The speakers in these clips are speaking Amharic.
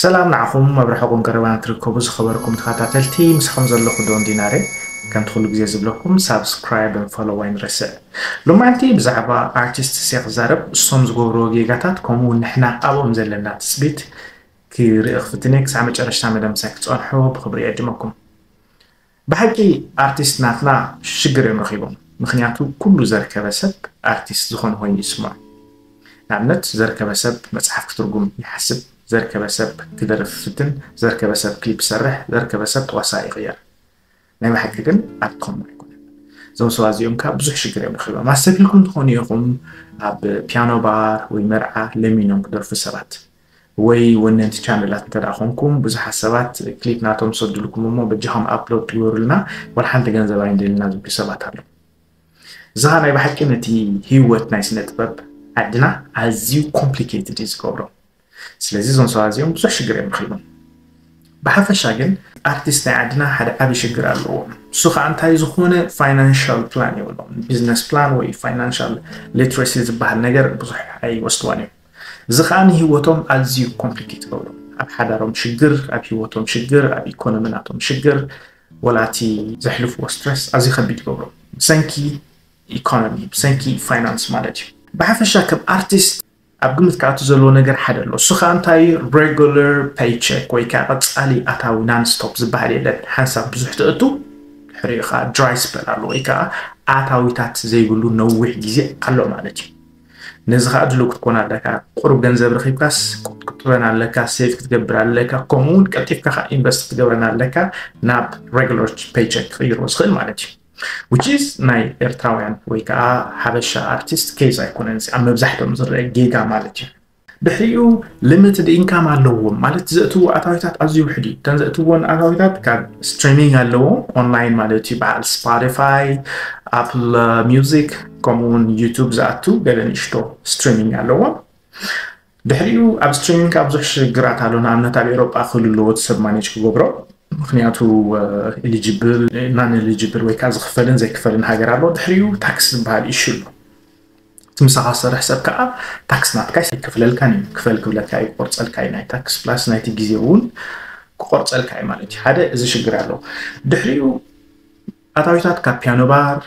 ሰላም ንዓኹም ኣብ ርሕቁም ቀረባና ትርከቡ ዝኸበርኩም ተኸታተልቲ ምስኹም ዘለኹ ዶን ዲናሬ ከምቲ ኩሉ ግዜ ዝብለኩም ሳብስክራይብን ፎሎው ኣይንርስዕ ሎማንቲ ብዛዕባ ኣርቲስት ሴ ክዛረብ እሶም ዝገብርዎ ጌጋታት ከምኡውን ንሕና ኣብኦም ዘለና ትፅቢት ክርኢ ክፍትነ ክሳብ መጨረሻ መደምሳይ ክፀንሖ ብክብሪ የድመኩም ብሓቂ ኣርቲስት ናትና ሽግር እዮም ረኪቦም ምክንያቱ ኩሉ ዘርከበ ሰብ ኣርቲስት ዝኾነ ኮይኑ ይስምዖ ንኣብነት ዘርከበ ሰብ መፅሓፍ ክትርጉም ይሓስብ ዘርከበ ሰብ ክደርፍ ፍትን ዘርከበ ሰብ ክሊፕ ሰርሕ ዘርከበ ሰብ ተዋሳ ይቕየር ናይ ባሕቂ ግን ኣትኹም ኣይኮነን እዞም ሰባት እዚኦም ከዓ ብዙሕ ሽግር እዮም ረኪቦም ማሰብ ኢልኩም ትኾኑ ኢኹም ኣብ ፒያኖ ባር ወይ መርዓ ለሚኖም ክደርፉ ሰባት ወይ ወነንቲ ቻነላት እንተ ኮንኩም ብዙሓት ሰባት ክሊፕ ናቶም ሰድልኩም እሞ በጃኹም ኣፕሎድ ትግበሩልና ወላ ሓንቲ ገንዘብ ኣይንደልና ዝብሉ ሰባት ኣሎ እዚ ኻ ናይ ባሕቂ ነቲ ሂወት ናይ ስነ ጥበብ ዓድና ኣዝዩ complicated እዩ ዝገብሮ ስለዚ እዞም ሰባት እዚኦም ብዙሕ ሽግር እዮም ረኪቦም ብሓፈሻ ግን ኣርቲስት ናይ ዓድና ሓደ ዓብይ ሽግር ኣለዎ። እሱ ከዓ እንታይ ዝኾነ financial plan የብሎም business plan ወይ financial literacy ዝበሃል ነገር ብዙሕ ኣይወስድዋን እዮም። እዚ ከዓ ንሂወቶም ኣዝዩ complicate ገብሮ ኣብ ሓዳሮም ሽግር ኣብ ሂወቶም ሽግር ኣብ ኢኮኖሚ ናቶም ሽግር ወላቲ ዘሕልፍዎ stress ኣዝዩ ከቢድ ገብሮ ብሰንኪ ኢኮኖሚ ብሰንኪ ፋይናንስ ማለት እዩ። ብሓፈሻ ከም ኣርቲስት ኣብ ግምት ከኣቱ ዘለዎ ነገር ሓደ ኣሎ። እሱ ከዓ እንታይ regular paycheck ወይ ከዓ ቀፃሊ ኣታዊ nonstop ዝበሃል የለን? ሓንሳብ ብዙሕ ትእቱ? ድሕሪኡ ከዓ dry spell ኣሎ ወይ ከዓ ኣታዊታት ዘይብሉ ነዊሕ ግዜ ኣሎ ማለት እዩ። ነዚ ከዓ ድሉ ክትኮን ኣለካ ቁሩብ ገንዘብ ረኪብካስ ክትጥበን ኣለካ save ክትገብር ኣለካ ከምኡውን ቀጢፍካ invest ክትገብረን ኣለካ ናብ regular paycheck ክቅይርዎ ዝኽእል ማለት እዩ which is ናይ ኤርትራውያን ወይ ከዓ ሓበሻ artist case ኣይኮነን ኣብ መብዛሕትኦም ዝረአ ጌጋ ማለት እዩ። ድሕሪኡ limited income ኣለዎም ማለት ዘእትዎ ኣታዊታት ኣዝዩ ውሕድ እዩ። እተን ዘእትዎን ኣታዊታት ካብ streaming ኣለዎም ኦንላይን ማለት እዩ። በዓል Spotify Apple Music ከምኡውን YouTube ዝኣቱ ገለ ንእሽቶ streaming ኣለዎም ድሕሪኡ ኣብ streaming ካብ ብዙሕ ሽግራት ኣሎ ንኣብነት ኣብ ኤሮጳ ክህልዎ ሰብ manage ክገብሮ ምክንያቱ eligible non eligible ወይ ከዓ ዝክፈልን ዘይክፈልን ሃገር ኣሎ። ድሕሪኡ tax ዝበሃል issue ኣሎ። እቲ ምሳኻ ዝሰርሕ ሰብ ከዓ tax ናትካ ይክፍለልካን እዩ። ክፈል ክብለካ እዩ ክቆርፀልካ እዩ ናይ tax plus ናይቲ ግዜ እውን ክቆርፀልካ እዩ ማለት እዩ። ሓደ እዚ ሽግር ኣሎ ድሕሪኡ ኣታዊታት ካብ piano bar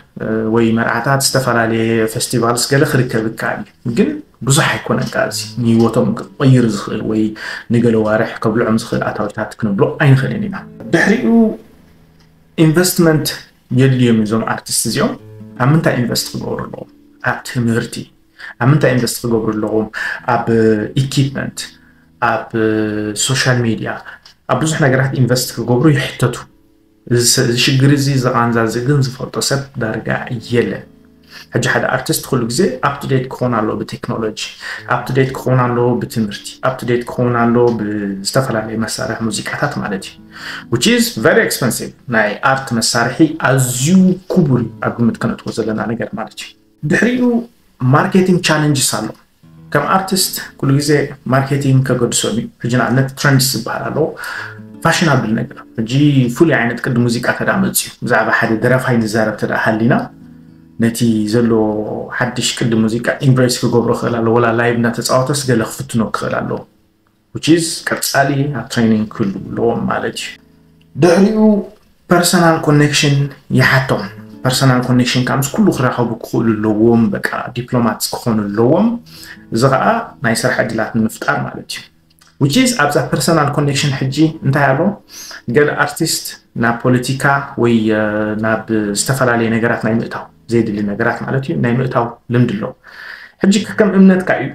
ወይ መርዓታት ዝተፈላለየ festivals ገለ ክርከብ ይከኣል እዩ። ግን ብዙሕ ኣይኮነን ካ እዚ ንሂወቶም ክቀይር ዝኽእል ወይ ንገለ ዋርሕ ከብልዖም ዝኽእል ኣታዊታት ክንብሎ ኣይንኽእልን ኢና። ድሕሪኡ ኢንቨስትመንት የድልዮም እዞም ኣርቲስት እዚኦም። ኣብ ምንታይ invest ክገብሩ ኣለዎም? ኣብ ትምህርቲ። ኣብ ምንታይ invest ክገብሩ ኣለዎም? ኣብ equipment ኣብ social media ኣብ ብዙሕ ነገራት invest ክገብሩ ይሕተቱ እዚ ሽግር እዚ ዝቃንዛዚ ግን ዝፈልጦ ሰብ ዳርጋ የለን ሕጂ ሓደ ኣርቲስት ኩሉ ግዜ up to date ክኸውን ኣለዎ ብቴክኖሎጂ up to date ክኸውን ኣለዎ ብትምህርቲ up to date ክኸውን ኣለዎ ብዝተፈላለዩ መሳርሒ ሙዚቃታት ማለት እዩ። which is very expensive ናይ art መሳርሒ ኣዝዩ ክቡር ኣብ ግምት ከነትዎ ዘለና ነገር ማለት እዩ። ድሕሪኡ marketing challenges ኣሎ። ከም ኣርቲስት ኩሉ ግዜ marketing ከገድሶም እዩ። ሕጂ ንኣብነት trends ዝበሃል ኣለዎ fashionable ነገር ሕጂ ፍሉይ ዓይነት ቅዲ ሙዚቃ ተዳ መፅዩ ብዛዕባ ሓደ ደረፋይ ንዛረብ ተዳ ሃሊና ነቲ ዘሎ ሓድሽ ቅዲ ሙዚቃ embrace ክገብሮ ክኽእል ኣሎ ወላ live እናተፃወተስ ገለ ክፍትኖ ክኽእል ኣለዎ። which is ቀፃሊ ኣብ training ክህሉ ኣለዎም ማለት እዩ። ድሕሪኡ personal connection ይሓቶም። personal connection ካብ ምስ ኩሉ ክረኸቡ ክኽእሉ ኣለዎም። በቃ diplomat ክኾኑ ኣለዎም። እዚ ከዓ ናይ ስራሕ ዕድላት ንምፍጣር ማለት እዩ which is ኣብዛ personal connection ሕጂ እንታይ ኣሎ ገለ ኣርቲስት ናብ ፖለቲካ ወይ ናብ ዝተፈላለየ ነገራት ናይ ምእታው ዘይድሊ ነገራት ማለት እዩ። ናይ ምእታው ልምዲ ኣሎ ሕጂ ከም እምነትካ እዩ።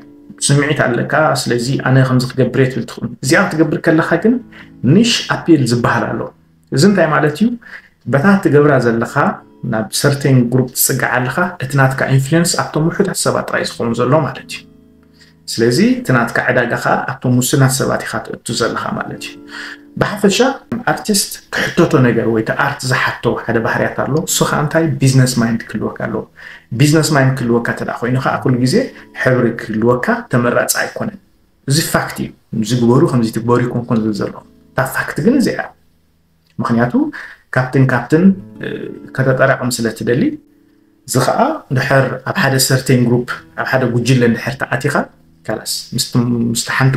ስምዒት ኣለካ። ስለዚ ኣነ ከምዚ ክገብር ትብል ትኽእል? እዚኣ ክትገብር ከለካ ግን niche appeal ዝበሃል ኣሎ እዚ እንታይ ማለት እዩ? በታ ትገብራ ዘለካ ናብ certain group ትፅጋዕ ኣለካ እቲ ናትካ influence ኣብቶም ውሑዳት ሰባት ጥራይ ዝኸውን ዘሎ ማለት እዩ ስለዚ እቲ ናትካ ዕዳጋ ከዓ ኣብቶም ውስናት ሰባት ኢካ ትእቱ ዘለካ ማለት እዩ። ብሓፈሻ ኣርቲስት ክሕተቶ ነገር ወይ art ዝሓቶ ሓደ ባህርያት ኣሎ። እሱ ከዓ እንታይ? business mind ክህልወካ ኣለዎ business mind ክህልወካ ተዳ ኮይኑ ከዓ ኩሉ ግዜ ሕብሪ ክህልወካ ተመራፂ ኣይኮነን። እዚ fact እዩ። ዝግበሩ ከምዚ ትግበሩ ይኮንኮን ዝብል ዘሎ። እታ fact ግን እዚኣ። ምክንያቱ ካብትን ካብትን ከተጠራቅም ስለትደሊ እዚ ከዓ ድሕር ኣብ ሓደ certain group ኣብ ሓደ ጉጅለ እንድሕር ተኣቲኻ ካላስ ምስቲ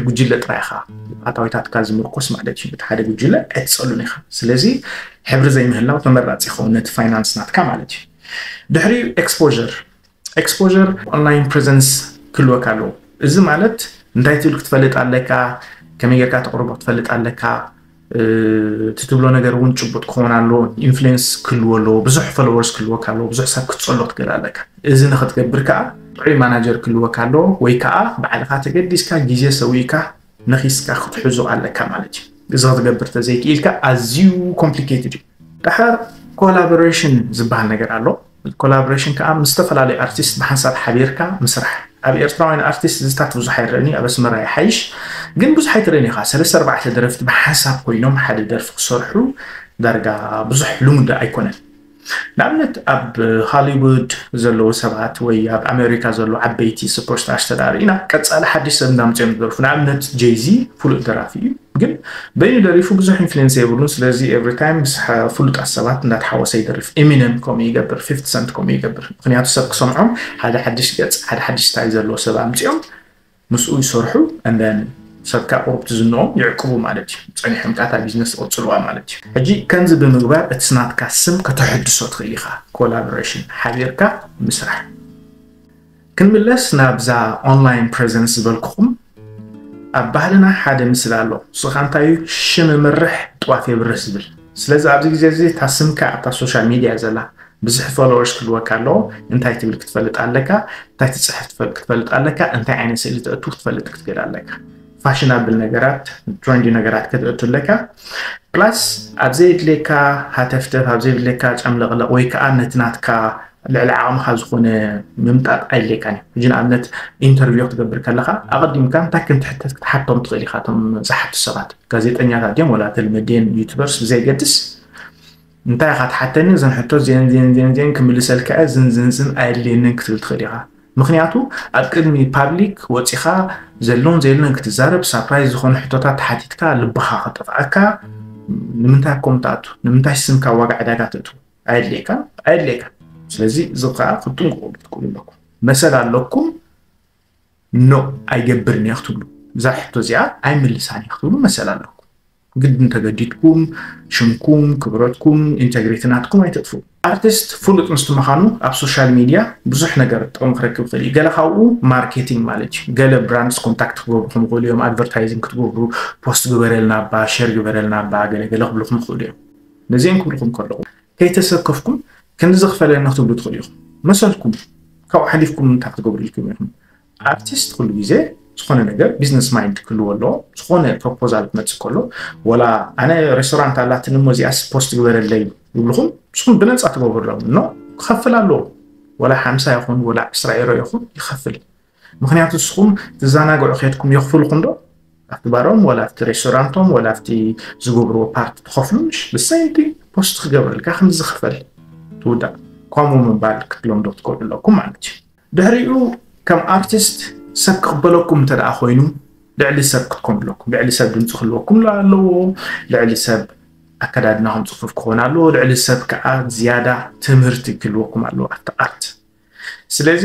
ጉጅለ ጥራይ ኢኻ ኣታዊታትካ ዝምርኮስ ማለት እዩ። እቲ ሓደ ጉጅለ ኣይትፀሉን ኢኻ ስለዚ ሕብሪ ዘይምህላው ተመራፂ ይኸውን ነቲ ፋይናንስ ናትካ ማለት እዩ። ድሕሪ ኤክስፖር online presence ክህልወካ ኣለዎ። እዚ ማለት እንታይ ትብል ክትፈልጥ ኣለካ? ከመይ ጌርካ ተቅርቦ ክትፈልጥ ኣለካ? እቲ ትብሎ ነገር እውን ጭቡጥ ክኸውን ኣለዎ። influence ክህልዎ ኣለዎ። ብዙሕ followers ክህልወካ ኣለዎ። ብዙሕ ሰብ ክትፀሎ ክትገል ኣለካ እዚ ንክትገብር ከዓ ጥዑይ ማናጀር ክህልወካ ኣለዎ ወይ ከዓ ባዕልካ ተገዲስካ ግዜ ሰዊኢካ ነኪስካ ክትሕዞ ኣለካ ማለት እዩ። እዚ ክትገብር ተዘይክኢልካ ኣዝዩ complicated እዩ። ድሓር collaboration ዝበሃል ነገር ኣሎ። collaboration ከዓ ምስ ዝተፈላለዩ ኣርቲስት ብሓንሳብ ሓቢርካ ምስራሕ ኣብ ኤርትራውያን ኣርቲስት ዝታት ብዙሕ ኣይረአኒ ኣብ ኣስመራ ይሓይሽ ግን ብዙሕ ኣይትረአኒ ኢኻ ሰለስተ ኣርባዕተ ደረፍቲ ብሓንሳብ ኮይኖም ሓደ ደርፊ ክሰርሑ ዳርጋ ብዙሕ ልሙድ ኣይኮነን ንኣብነት ኣብ ሃሊውድ ዘለው ሰባት ወይ ኣብ ኣሜሪካ ዘሎ ዓበይቲ superstar ተዳሪእና ቀፃሊ ሓድሽ ሰብ እንዳምፅኦም ዝደርፉ ንኣብነት ጀይዚ ፍሉጥ ደራፊ እዩ። ግን በይኑ ደሪፉ ብዙሕ influence የብሉን ስለዚ every ምስ ፍሉጣት ሰባት እንዳተሓወሰ ይደርፍ። ኤሚነም ከምኡ ይገብር ፊፍቲ ሰንት ከምኡ ይገብር። ምክንያቱ ሰብ ክሰምዖም ሓደ ሓድሽ ገፅ ሓደ ሓድሽ style ዘለዎ ሰብ ኣምፅኦም ምስኡ ይሰርሑ እንደን ሰብካ ቁርብቲ ዝንኦም ይዕቅቡ ማለት እዩ። ፀኒሖም ካታ ቢዝነስ ቅፅልዋ ማለት እዩ። ሕጂ ከምዚ ብምግባር እቲ ስም ከተሕድሶ ትኽእል ኢኻ። collaboration ሓቢርካ ምስራሕ። ክንምለስ ናብዛ online presence ዝበልክኹም ኣብ ባህልና ሓደ ምስሊ ኣሎ። ንስኻ እንታይ ሽም ምርሕ ጥዋፍ የብርህ ዝብል። ስለዚ ኣብዚ ግዜ እዚ እታ ስምካ ኣብታ social media ዘላ ብዙሕ followers ክህልወካ ኣለዎ። እንታይ ትብል ክትፈልጥ ኣለካ? እንታይ ትፅሕፍ ክትፈልጥ ኣለካ? እንታይ ዓይነት ስእሊ ተእቱ ክትፈልጥ ክትገድ ኣለካ fashionable ነገራት trendy ነገራት ክትእቱ ኣለካ plus ኣብ ዘይድሌካ ሃተፍተፍ ኣብ ዘይድሌካ ጨምለቕለቕ ወይ ከዓ ነቲ ናትካ ልዕሊ ዓቕምካ ዝኾነ ምምጣጥ ኣይድሌካን እዩ። ሕጂ ንኣብነት interview ክትገብር ከለካ ኣቐዲምካ እንታይ ክንትሕተት ክትሓቶም ትኽእል ኢካ እቶም ዝሓቱ ሰባት? ጋዜጠኛታት እዮም ወላ ተልመድን YouTubers ብዘይገድስ እንታይ ኢካ ትሓተኒ? እዘን ሕቶ ዜን ዜን ዜን ዜን ክምልሰልካ ዝንዝንዝን ኣየድልየንን ክትብል ትኽእል ኢኻ ምክንያቱ ኣብ ቅድሚ public ወፂኻ ዘሎን ዘየለን ክትዛረብ surprise ዝኾኑ ሕቶታት ተሓቲትካ ልብኻ ክጠፍዓካ ንምንታይ ትኣቱ ንምንታይ ስምካ ዋጋ ዕዳጋ ትእቱ? ኣየድልየካን ኣየድልየካን ስለዚ እዚ ከዓ ክጥንቅቁ ትክእሉ ኣለኩም። መሰል ኣለኩም? no ኣይገብርን እየ ክትብሉ። እዛ ሕቶ እዚኣ ኣይምልሳን እየ ክትብሉ። መሰል ኣለኩም። ግድን ተገዲድኩም ሽምኩም ክብረትኩም integrity ናትኩም ኣይተጥፉ ኣርቲስት ፍሉጥ ምስ ትመኻኑ ኣብ social media ብዙሕ ነገር ጥቕሚ ክረክብ ይኽእል እዩ። ገለ ካብኡ marketing ማለት እዩ። ገለ brands contact ክገብርኩም ይኽእሉ እዮም። advertising ክትገብሩ post ግበረልና ባ share ግበረልና ባ ገለገለ ክብልኩም ይኽእሉ እዮም። ነዚአን ክብልኩም ከለኹ ከይተሰከፍኩም ክንዲ ዝኽፈለና ክትብሉ ትኽእሉ ኢኹም። መሰልኩም? ካብኡ ሓሊፍኩም እንታይ ክትገብሩ ኢልኩም ኢኹም? ኣርቲስት ኩሉ ግዜ ዝኾነ ነገር business mind ክህልዎ ኣለዎ። ዝኾነ proposal ክመፅእ ከሎ ወላ ኣነ ሬስቶራንት ኣላትን እሞ እዚኣስ post ግበረለይ ይብልኹም ንስኹም ብነፃ ትገብርሎም no ክኸፍል ኣለዎ። ወላ ሓምሳ ይኹን ወላ ዕስራ ኤሮ ይኹን ይኸፍል። ምክንያቱ ንስኹም ትዘናግዑ ከድኩም የኽፍልኩም ዶ? ኣብቲ ባሮም ወላ ኣብቲ ሬስቶራንቶም ወላ ኣብቲ ዝገብርዎ ፓርቲ ትኸፍሉንሽ ብሰይቲ post ክገብረልካ ከምዚ ዝኽፈል ትውዳእ። ከምኡ ምባል ክትሎም ዶ ትክእሉ ኣለኩም ማለት እዩ። ድሕሪኡ ከም ኣርቲስት ሰብ ክቕበለኩም እንተደኣ ኮይኑ ልዕሊ ሰብ ኣለኩም ልዕሊ ሰብ ድምፂ ክህልወኩም ኣለዎ። ልዕሊ ሰብ ኣከዳድናኹም ፅፉፍ ክኾን ኣለዎ። ልዕሊ ሰብ ከዓ ዝያዳ ትምህርቲ ክህልወኩም ኣለዎ ኣብቲ art ስለዚ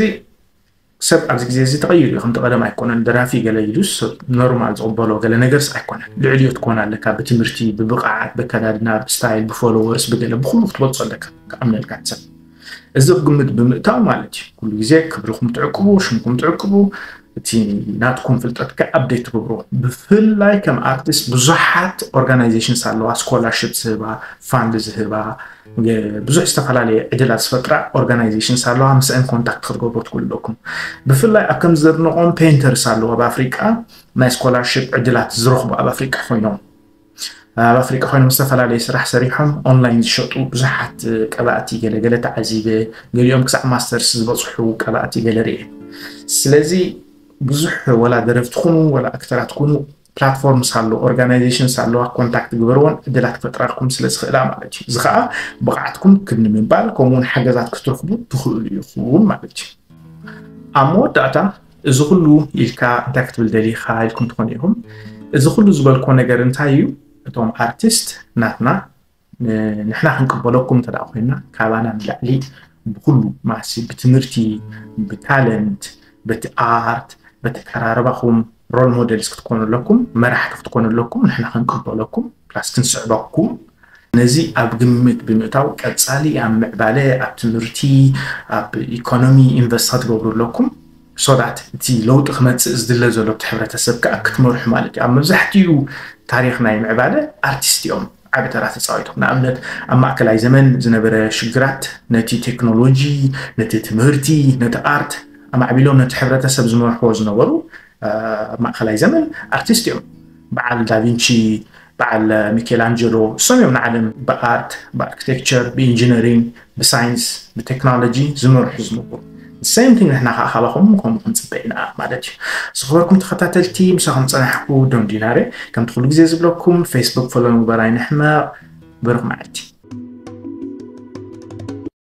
ሰብ ኣብዚ ግዜ እዚ ተቐይሩ እዩ። ከምቲ ቀደም ኣይኮነን። ደራፊ ገለ ኢሉስ normal ዝቕበሎ ገለ ነገርስ ኣይኮነን። ልዕልዮ ትኮን ኣለካ ብትምህርቲ ብብቕዓት ብከዳድና ብ style ብ followers ብገለ ብኩሉ ክትበልፆ ኣለካ። ክኣምነልካ ሰብ እዚ ግምት ብምእታው ማለት እዩ። ኩሉ ግዜ ክብርኩም ትዕቅቡ ሽምኩም ትዕቅቡ እቲ ናትኩም ፍልጠትካ update ትግብሮ ብፍላይ ከም ኣርቲስት ብዙሓት organizations ኣለዋ። scholarship ዝህባ ፋንድ ዝህባ ብዙሕ ዝተፈላለየ ዕድላት ዝፈጥራ organizations ኣለዋ። ምስአን contact ክትገብሮ ትክእሉ ኣለኩም ብፍላይ ኣብ ከም ዝደንቆም painters ኣለዎ ኣብ ኣፍሪቃ ናይ scholarship ዕድላት ዝረኽቡ ኣብ ኣፍሪቃ ኮይኖም ኣብ ኣፍሪቃ ኮይኖም ዝተፈላለየ ስራሕ ሰሪሖም ኦንላይን ዝሸጡ ብዙሓት ቀባእቲ ገለገለ ተዓዚበ ገሊኦም ክሳዕ ማስተርስ ዝበፅሑ ቀባእቲ ገለ ርአ ስለዚ ብዙሕ ወላ ደረፍቲ ኩኑ ወላ actor ኣት ኩኑ platforms ኣለዎ organizations ኣለዋ contact ግበርዎን ዕድላት ክፈጥራልኩም ስለ ዝኽእላ ማለት እዩ። እዚ ከዓ ብቕዓትኩም ክንምባል ከምኡውን ሓገዛት ክትረኽቡ ትኽእሉ ኢኹም ማለት እዩ። ኣብ መወዳእታ እዚ ኩሉ ኢልካ እንታይ ክትብል ደሊኻ ኢልኩም ትኾኑ ኢኹም? እዚ ኩሉ ዝበልኮ ነገር እንታይ እዩ እቶም ኣርቲስት ናትና ንሕና ክንቅበለኩም እንተደኣ ኮይና ካባና ንላዕሊ ብኩሉ ማሲ ብትምህርቲ ብ talent በቲ art በቲ ቀራርባኹም role models ክትኮኑ መራሕቲ ክትኮኑ ንሕና ክንቅበለኩም plus ክንስዕበኩም። ነዚ ኣብ ግምት ብምእታው ቀፃሊ ኣብ ምዕባለ ኣብ ትምህርቲ ኣብ ኢኮኖሚ invest ክትገብሩ ኣለኩም so that እቲ ለውጢ ክመፅእ ዝድለ ዘሎ እቲ ሕብረተሰብ ከዓ ክትመርሑ ማለት እዩ። ኣብ መብዛሕትኡ ታሪክ ናይ ምዕባለ ኣርቲስት እዮም ዓብ ተራ ተፃዊቶም ንኣብነት ኣብ ማእከላይ ዘመን ዝነበረ ሽግራት ነቲ ቴክኖሎጂ ነቲ ትምህርቲ ነቲ art ኣማዕቢሎም ነቲ ሕብረተሰብ ዝመርሕዎ ዝነበሩ ኣብ ማእከላይ ዘመን ኣርቲስት እዮም። በዓል ዳቪንቺ በዓል ሚኬልኣንጀሎ እሶም እዮም ንዓለም ብ art ብኣርክቴክቸር ብኢንጂነሪንግ ብሳይንስ ብቴክኖሎጂ ዝመርሑ ዝነበሩ ሰም ቲንግ ንሕና ከዓ ካባኹም ከምኡ ክንፅበ ኢና ማለት እዩ ዝኽበርኩም ተኸታተልቲ ምሳኹም ፀናሕኩ ዶም ዲናረ ከምቲ ኩሉ ግዜ ዝብለኩም ፌስቡክ ፈሎ ምግበራይ ንሕማቕ በርክ መዓልቲ